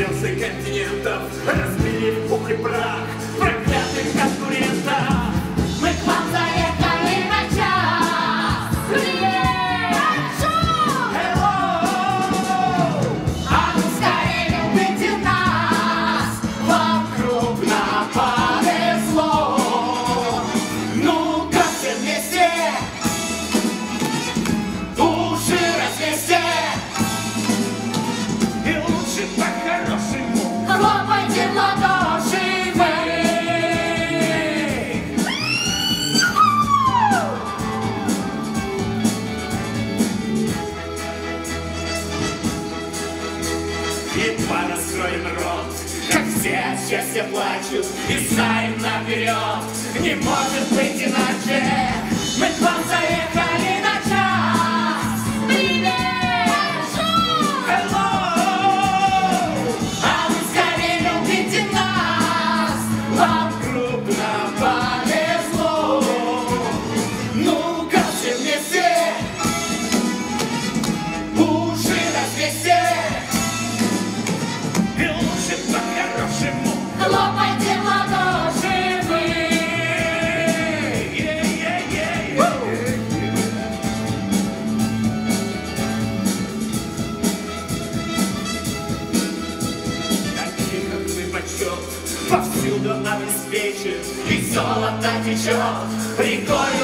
Грозился континентов, разбили в пух и прах. раскроем рот, как все от счастья плачут, и знаем наперед, не может быть иначе. Мы два Повсюду обеспечен, и золото течет, прикольно.